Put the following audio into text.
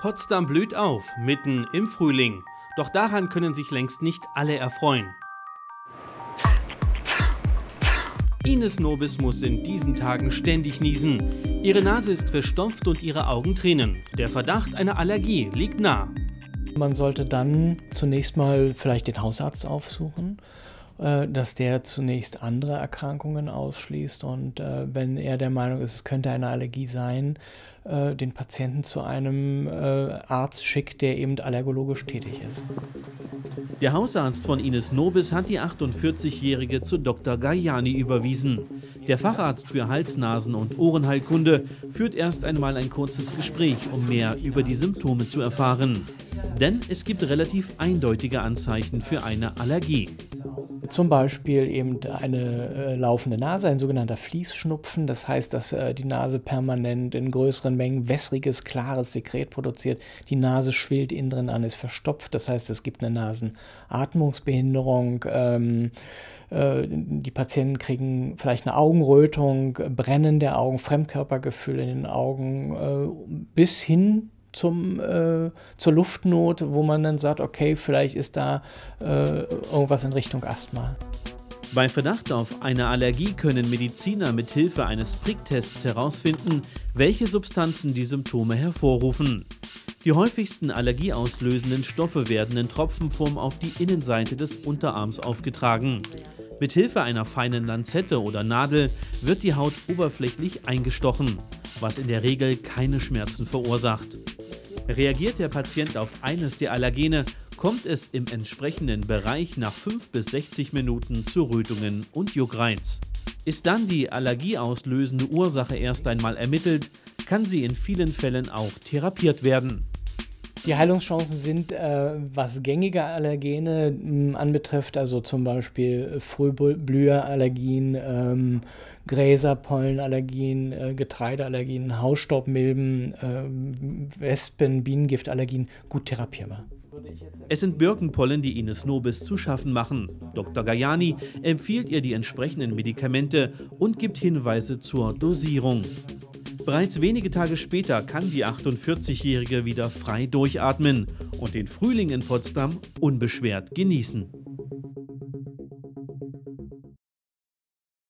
Potsdam blüht auf, mitten im Frühling. Doch daran können sich längst nicht alle erfreuen. Ines Nobis muss in diesen Tagen ständig niesen. Ihre Nase ist verstopft und ihre Augen tränen. Der Verdacht einer Allergie liegt nah. Man sollte dann zunächst mal vielleicht den Hausarzt aufsuchen äh, dass der zunächst andere Erkrankungen ausschließt und äh, wenn er der Meinung ist, es könnte eine Allergie sein, äh, den Patienten zu einem Arzt schickt, der eben allergologisch tätig ist. Der Hausarzt von Ines Nobis hat die 48-Jährige zu Dr. Gajani überwiesen. Der Facharzt für Hals-, Nasen- und Ohrenheilkunde führt erst einmal ein kurzes Gespräch, um mehr über die Symptome zu erfahren. Denn es gibt relativ eindeutige Anzeichen für eine Allergie. Zum Beispiel eben eine äh, laufende Nase, ein sogenannter Fließschnupfen. Das heißt, dass äh, die Nase permanent in größeren Mengen wässriges, klares Sekret produziert. Die Nase schwillt innen drin an, ist verstopft. Das heißt, es gibt eine Nasenatmungsbehinderung. Ähm, äh, die Patienten kriegen vielleicht eine Augenrötung, Brennen der Augen, Fremdkörpergefühl in den Augen, äh, bis hin zum, äh, zur Luftnot, wo man dann sagt, okay, vielleicht ist da äh, irgendwas in Richtung Asthma. Bei Verdacht auf eine Allergie können Mediziner mit Hilfe eines Pricktests herausfinden, welche Substanzen die Symptome hervorrufen. Die häufigsten allergieauslösenden Stoffe werden in Tropfenform auf die Innenseite des Unterarms aufgetragen. Mit Hilfe einer feinen Lanzette oder Nadel wird die Haut oberflächlich eingestochen, was in der Regel keine Schmerzen verursacht. Reagiert der Patient auf eines der Allergene, kommt es im entsprechenden Bereich nach 5 bis 60 Minuten zu Rötungen und Juckreiz. Ist dann die allergieauslösende Ursache erst einmal ermittelt, kann sie in vielen Fällen auch therapiert werden. Die Heilungschancen sind, äh, was gängige Allergene mh, anbetrifft, also zum Beispiel Frühblüherallergien, ähm, Gräserpollenallergien, äh, Getreideallergien, Hausstaubmilben, äh, Wespen, Bienengiftallergien, gut therapierbar. Es sind Birkenpollen, die Ines Nobis zu schaffen machen. Dr. Gajani empfiehlt ihr die entsprechenden Medikamente und gibt Hinweise zur Dosierung. Bereits wenige Tage später kann die 48-Jährige wieder frei durchatmen und den Frühling in Potsdam unbeschwert genießen.